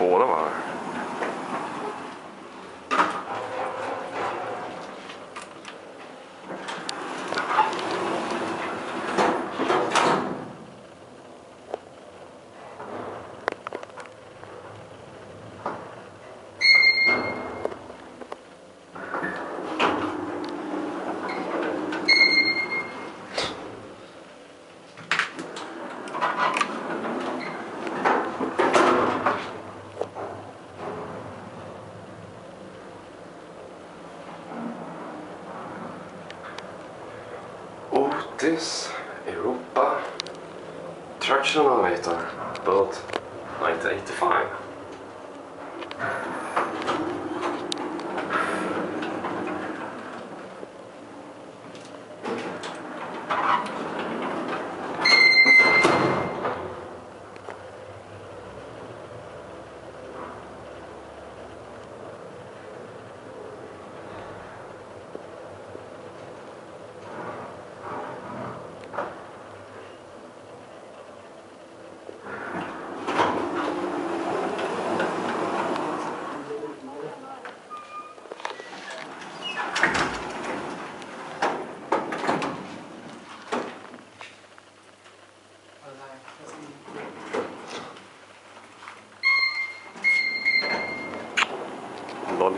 我的玩意儿 this Europa traction elevator built 1985. Thank ล้น